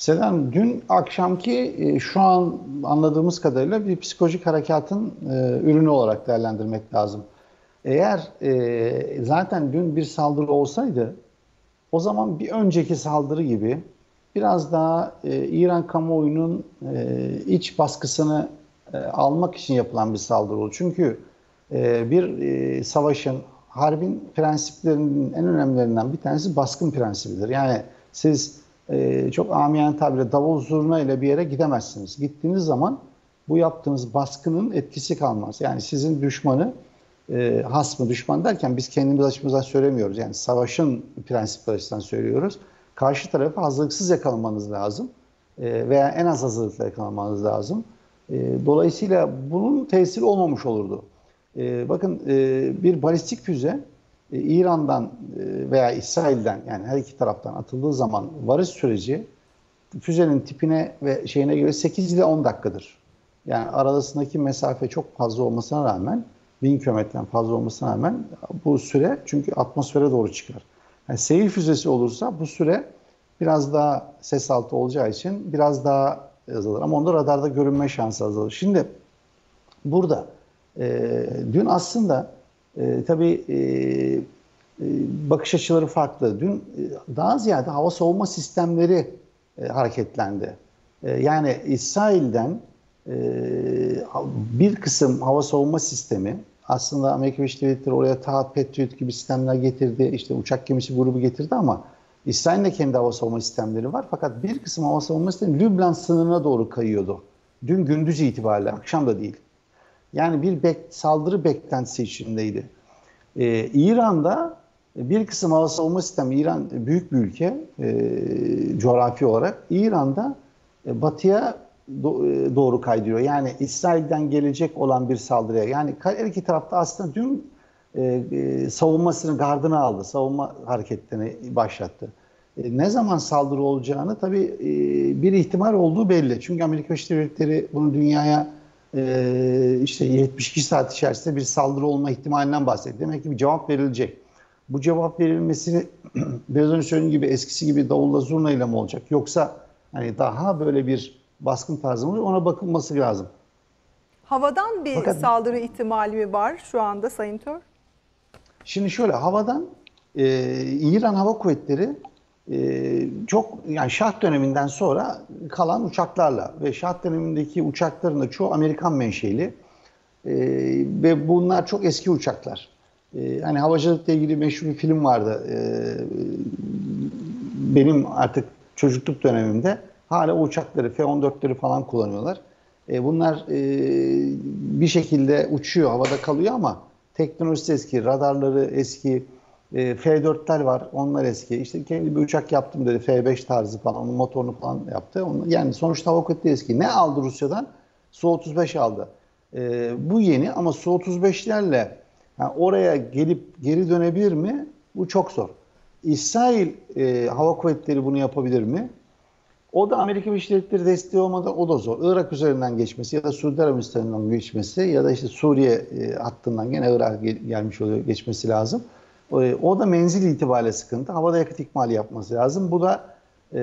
Selam, dün akşamki e, şu an anladığımız kadarıyla bir psikolojik harekatın e, ürünü olarak değerlendirmek lazım. Eğer e, zaten dün bir saldırı olsaydı o zaman bir önceki saldırı gibi biraz daha İran kamuoyunun iç baskısını almak için yapılan bir saldırı oldu. Çünkü bir savaşın, harbin prensiplerinin en önemlilerinden bir tanesi baskın prensibidir. Yani siz e, çok amiyen tabirle davul zurna ile bir yere gidemezsiniz. Gittiğiniz zaman bu yaptığınız baskının etkisi kalmaz. Yani sizin düşmanı e, has mı düşman derken biz kendimiz açımızdan söylemiyoruz. Yani savaşın prensipleri açısından söylüyoruz. Karşı tarafı hazırlıksız yakalamanız lazım. E, veya en az hazırlıkla yakalamanız lazım. E, dolayısıyla bunun tesiri olmamış olurdu. E, bakın e, bir balistik füze İran'dan e, veya İsrail'den yani her iki taraftan atıldığı zaman varış süreci füzenin tipine ve şeyine göre 8 ile 10 dakikadır. Yani arasındaki mesafe çok fazla olmasına rağmen 1000 kilometreden fazla olmasına rağmen bu süre çünkü atmosfere doğru çıkar. Yani seyir füzesi olursa bu süre biraz daha ses altı olacağı için biraz daha azalır. Ama onda radarda görünme şansı azalır. Şimdi burada e, dün aslında e, tabii e, e, bakış açıları farklı. Dün e, daha ziyade hava savunma sistemleri e, hareketlendi. E, yani İsrail'den e, bir kısım hava savunma sistemi aslında Amerika Birleşik Devletleri oraya Tahat Patriot gibi sistemler getirdi. İşte uçak gemisi grubu getirdi ama İsrail'in de kendi hava savunma sistemleri var. Fakat bir kısım hava savunma sistemi Lübnan sınırına doğru kayıyordu. Dün gündüz itibariyle, akşam da değil. Yani bir bek, saldırı beklentisi içindeydi. Ee, İran'da bir kısım hava savunma sistemi, İran büyük bir ülke e, coğrafi olarak. İran'da e, batıya do, e, doğru kaydırıyor. Yani İsrail'den gelecek olan bir saldırıya. Yani her iki tarafta aslında dün e, e, savunmasını gardına aldı. Savunma hareketlerini başlattı. E, ne zaman saldırı olacağını tabii e, bir ihtimal olduğu belli. Çünkü Amerika Birleşik Devletleri bunu dünyaya e, işte 72 saat içerisinde bir saldırı olma ihtimalinden bahsetti. Demek ki bir cevap verilecek. Bu cevap verilmesini biraz önce söylediğim gibi eskisi gibi davulla zurna ile mi olacak? Yoksa hani daha böyle bir baskın tarzı mı ona bakılması lazım. Havadan bir Fakat, saldırı ihtimali mi var şu anda Sayın Tör? Şimdi şöyle havadan e, İran Hava Kuvvetleri çok yani Şah döneminden sonra kalan uçaklarla ve Şah dönemindeki uçakların da çoğu Amerikan menşeli e, ve bunlar çok eski uçaklar. E, hani havacılıkla ilgili meşhur bir film vardı. E, benim artık çocukluk dönemimde hala o uçakları F-14'leri falan kullanıyorlar. E, bunlar e, bir şekilde uçuyor, havada kalıyor ama teknolojisi eski, radarları eski, e, F4'ler var. Onlar eski. İşte kendi bir uçak yaptım dedi. F5 tarzı falan. Onun motorunu falan yaptı. Onu, yani sonuçta hava kuvvetleri eski. Ne aldı Rusya'dan? Su-35 aldı. E, bu yeni ama Su-35'lerle yani oraya gelip geri dönebilir mi? Bu çok zor. İsrail e, Hava Kuvvetleri bunu yapabilir mi? O da Amerika Birleşik Devletleri desteği olmadan o da zor. Irak üzerinden geçmesi ya da Suudi Arabistan'dan geçmesi ya da işte Suriye e, hattından gene Irak gel gelmiş oluyor geçmesi lazım. E, o da menzil itibariyle sıkıntı. Havada yakıt ikmali yapması lazım. Bu da e,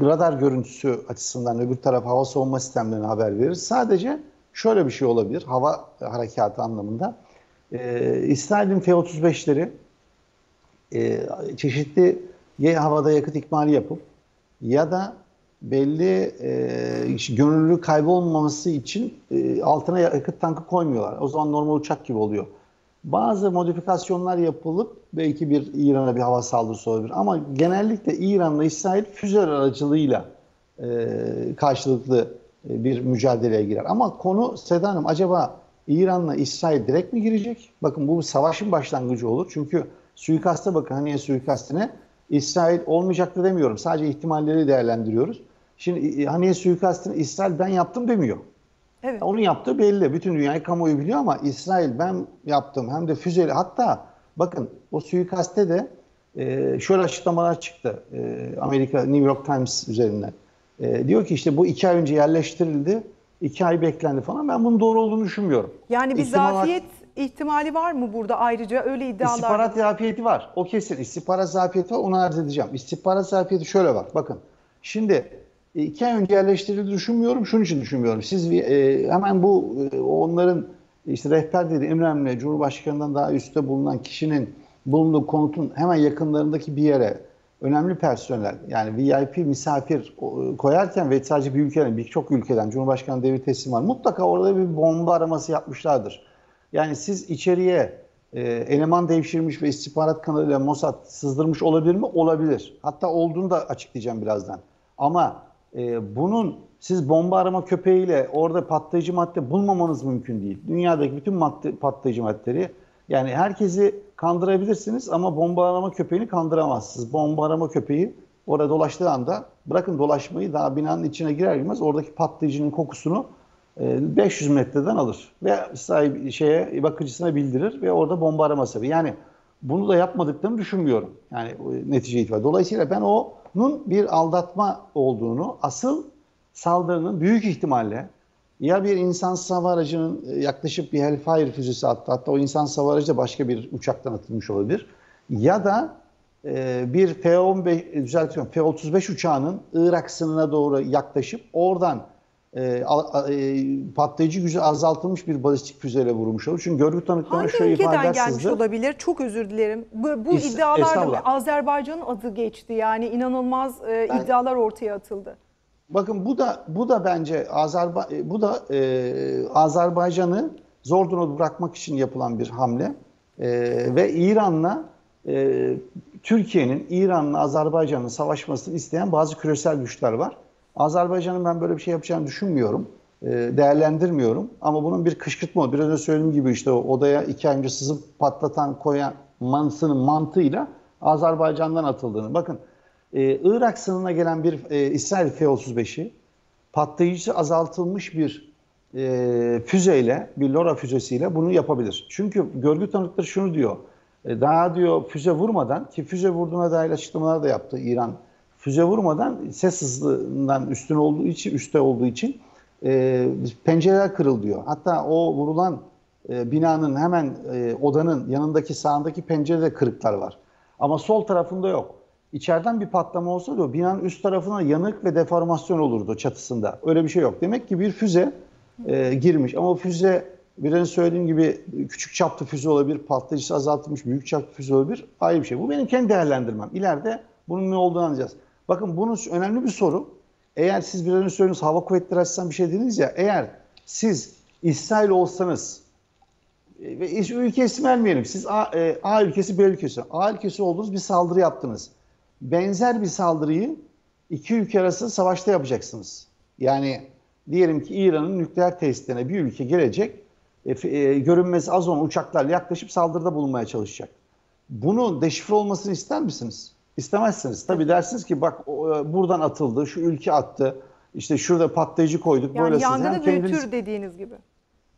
radar görüntüsü açısından öbür taraf hava savunma sistemlerine haber verir. Sadece şöyle bir şey olabilir hava harekatı anlamında. E, İsrail'in F-35'leri e, çeşitli ya havada yakıt ikmali yapıp ya da belli e, gönüllü kaybolmaması için e, altına yakıt tankı koymuyorlar. O zaman normal uçak gibi oluyor. Bazı modifikasyonlar yapılıp belki bir İran'a bir hava saldırısı olabilir. Ama genellikle İran'la İsrail füzeler aracılığıyla e, karşılıklı e, bir mücadeleye girer. Ama konu Seda Hanım acaba İran'la İsrail direkt mi girecek? Bakın bu savaşın başlangıcı olur. Çünkü suikasta bakın hani suikastine İsrail olmayacaktı demiyorum. Sadece ihtimalleri değerlendiriyoruz. Şimdi Haniye suikastını İsrail ben yaptım demiyor. Evet. Onun yaptığı belli. Bütün dünyayı kamuoyu biliyor ama İsrail ben yaptım hem de füzeyle. Hatta bakın o suikaste de e, şöyle açıklamalar çıktı. E, Amerika New York Times üzerinden. E, diyor ki işte bu iki ay önce yerleştirildi. iki ay beklendi falan. Ben bunun doğru olduğunu düşünmüyorum. Yani bir İhtimal... zafiyet ihtimali var mı burada ayrıca öyle iddialar? İstihbarat zafiyeti var. O kesin. İstihbarat zafiyeti var. Onu arz edeceğim. İstihbarat zafiyeti şöyle var. Bakın. Şimdi E, iki ay önce yerleştirildiğini düşünmüyorum. Şunun için düşünmüyorum. Siz e, hemen bu e, onların işte rehber dedi önemli Cumhurbaşkanı'ndan daha üstte bulunan kişinin bulunduğu konutun hemen yakınlarındaki bir yere önemli personel yani VIP misafir koyarken ve sadece bir ülkeden birçok ülkeden Cumhurbaşkanı devir teslim var. Mutlaka orada bir bomba araması yapmışlardır. Yani siz içeriye e, eleman devşirmiş ve istihbarat kanalıyla Mossad sızdırmış olabilir mi? Olabilir. Hatta olduğunu da açıklayacağım birazdan. Ama e, bunun siz bomba arama köpeğiyle orada patlayıcı madde bulmamanız mümkün değil. Dünyadaki bütün madde, patlayıcı maddeleri yani herkesi kandırabilirsiniz ama bomba arama köpeğini kandıramazsınız. Bomba arama köpeği orada dolaştığı anda bırakın dolaşmayı daha binanın içine girer girmez oradaki patlayıcının kokusunu 500 e, metreden alır ve sahibi şeye bakıcısına bildirir ve orada bomba arama sebebi. Yani bunu da yapmadıklarını düşünmüyorum. Yani netice itibariyle. Dolayısıyla ben onun bir aldatma olduğunu, asıl saldırının büyük ihtimalle ya bir insan hava aracının e, yaklaşık bir Hellfire füzesi attı. Hatta o insan hava aracı da başka bir uçaktan atılmış olabilir. Ya da e, bir F-15, düzeltiyorum, F-35 uçağının Irak sınırına doğru yaklaşıp oradan e, a, e, patlayıcı gücü azaltılmış bir balistik füzeyle vurmuş olur. Çünkü görgü tanıklarına şöyle ifadeler Hangi ülkeden gelmiş olabilir? Çok özür dilerim. Bu, bu iddialarda Azerbaycan'ın adı geçti. Yani inanılmaz e, ben, iddialar ortaya atıldı. Bakın bu da bu da bence Azerba e, bu da e, Azerbaycan'ı zor durumda bırakmak için yapılan bir hamle e, ve İran'la e, Türkiye'nin İran'la Azerbaycan'ın savaşmasını isteyen bazı küresel güçler var. Azerbaycan'ın ben böyle bir şey yapacağını düşünmüyorum. E, değerlendirmiyorum. Ama bunun bir kışkırtma, biraz önce söylediğim gibi işte o odaya iki ay önce sızıp patlatan koyan mantısının mantığıyla Azerbaycan'dan atıldığını. Bakın ee, Irak sınırına gelen bir e, İsrail F-35'i patlayıcısı azaltılmış bir e, füzeyle, bir LoRa füzesiyle bunu yapabilir. Çünkü görgü tanıkları şunu diyor. E, daha diyor füze vurmadan ki füze vurduğuna dair açıklamalar da yaptı İran. Füze vurmadan ses hızından üstün olduğu için, üstte olduğu için e, pencereler kırıl diyor. Hatta o vurulan e, binanın hemen e, odanın yanındaki sağındaki pencerede kırıklar var. Ama sol tarafında yok içeriden bir patlama olsa da binanın üst tarafına yanık ve deformasyon olurdu çatısında. Öyle bir şey yok. Demek ki bir füze e, girmiş ama o füze biraz söylediğim gibi küçük çaplı füze olabilir, patlayıcısı azaltılmış büyük çaplı füze olabilir. Ayrı bir şey. Bu benim kendi değerlendirmem. İleride bunun ne olduğunu anlayacağız. Bakın bunun önemli bir soru. Eğer siz biraz önce söylediğiniz hava kuvvetleri açısından bir şey dediniz ya, eğer siz İsrail olsanız e, ve ülke isim vermeyelim. Siz A, e, A ülkesi, B ülkesi. A ülkesi olduğunuz bir saldırı yaptınız benzer bir saldırıyı iki ülke arası savaşta yapacaksınız. Yani diyelim ki İran'ın nükleer tesislerine bir ülke gelecek, e, e, görünmez az olan uçaklarla yaklaşıp saldırıda bulunmaya çalışacak. Bunu deşifre olmasını ister misiniz? İstemezsiniz. Tabii dersiniz ki bak e, buradan atıldı, şu ülke attı, işte şurada patlayıcı koyduk. Yani böyle yangını büyütür kendiniz... dediğiniz gibi.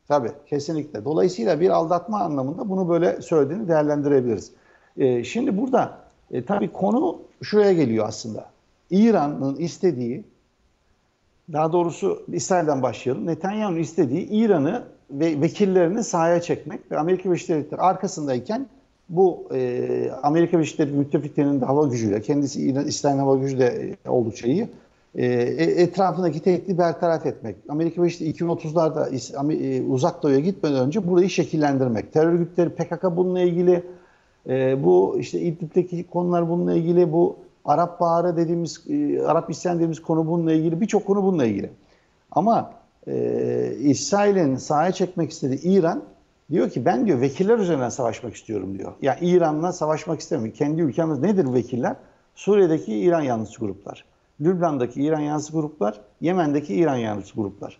Tabii kesinlikle. Dolayısıyla bir aldatma anlamında bunu böyle söylediğini değerlendirebiliriz. Ee, şimdi burada e, tabii konu şuraya geliyor aslında. İran'ın istediği, daha doğrusu İsrail'den başlayalım. Netanyahu'nun istediği İran'ı ve vekillerini sahaya çekmek ve Amerika Birleşik Devletleri arkasındayken bu e, Amerika Birleşik Devletleri müttefiklerinin de hava gücüyle, kendisi İsrail hava gücü de oldukça iyi, e, e etrafındaki tehdidi bertaraf etmek. Amerika Birleşik Devletleri 2030'larda e, uzak doğuya gitmeden önce burayı şekillendirmek. Terör örgütleri PKK bununla ilgili, e, bu işte İdlib'deki konular bununla ilgili, bu Arap Baharı dediğimiz, e, Arap isyan dediğimiz konu bununla ilgili, birçok konu bununla ilgili. Ama e, İsrail'in sahaya çekmek istediği İran diyor ki ben diyor vekiller üzerinden savaşmak istiyorum diyor. Yani İran'la savaşmak istemiyor. Kendi ülkemiz nedir vekiller? Suriye'deki İran yanlısı gruplar. Lübnan'daki İran yanlısı gruplar, Yemen'deki İran yanlısı gruplar.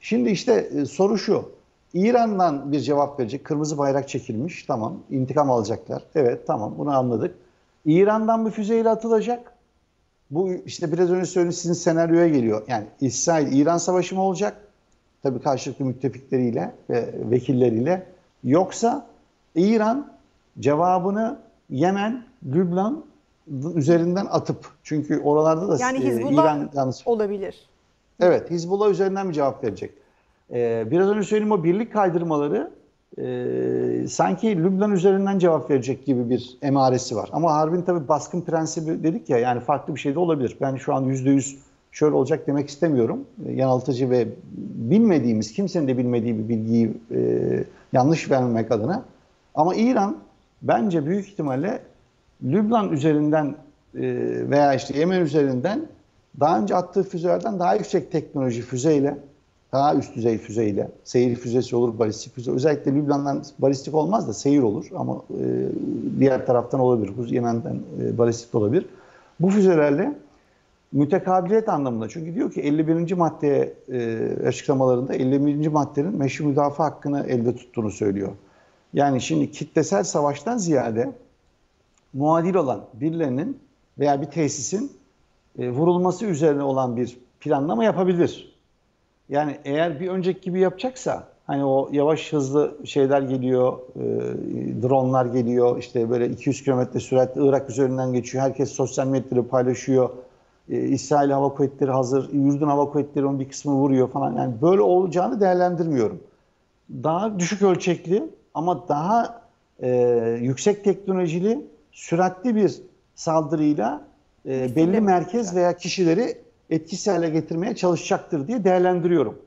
Şimdi işte e, soru şu. İran'dan bir cevap verecek. Kırmızı bayrak çekilmiş. Tamam. intikam alacaklar. Evet tamam bunu anladık. İran'dan bir füzeyle atılacak. Bu işte biraz önce söylediğim sizin senaryoya geliyor. Yani İsrail-İran savaşı mı olacak? Tabii karşılıklı müttefikleriyle ve vekilleriyle. Yoksa İran cevabını Yemen, Lübnan üzerinden atıp çünkü oralarda da yani Hizbullah İran yalnız olabilir. Evet, Hizbullah üzerinden bir cevap verecek. Ee, biraz önce söylediğim o birlik kaydırmaları e, sanki Lübnan üzerinden cevap verecek gibi bir emaresi var. Ama harbin tabii baskın prensibi dedik ya yani farklı bir şey de olabilir. Ben şu an yüzde yüz şöyle olacak demek istemiyorum. E, yanıltıcı ve bilmediğimiz, kimsenin de bilmediği bir bilgiyi e, yanlış vermemek adına. Ama İran bence büyük ihtimalle Lübnan üzerinden e, veya işte Yemen üzerinden daha önce attığı füzelerden daha yüksek teknoloji füzeyle, daha üst düzey füzeyle, seyir füzesi olur, balistik füze. Özellikle Lübnan'dan balistik olmaz da seyir olur ama e, diğer taraftan olabilir. Yemen'den e, balistik olabilir. Bu füzelerle mütekabiliyet anlamında. Çünkü diyor ki 51. maddeye e, açıklamalarında 51. maddenin meşru müdafaa hakkını elde tuttuğunu söylüyor. Yani şimdi kitlesel savaştan ziyade muadil olan birilerinin veya bir tesisin e, vurulması üzerine olan bir planlama yapabilir. Yani eğer bir önceki gibi yapacaksa hani o yavaş hızlı şeyler geliyor, e, dronlar geliyor, işte böyle 200 kilometre süratle Irak üzerinden geçiyor, herkes sosyal medyada paylaşıyor. E, İsrail Hava Kuvvetleri hazır, Ürdün Hava Kuvvetleri onun bir kısmını vuruyor falan. Yani böyle olacağını değerlendirmiyorum. Daha düşük ölçekli ama daha e, yüksek teknolojili, süratli bir saldırıyla e, belli merkez veya kişileri etkisiz hale getirmeye çalışacaktır diye değerlendiriyorum.